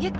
呀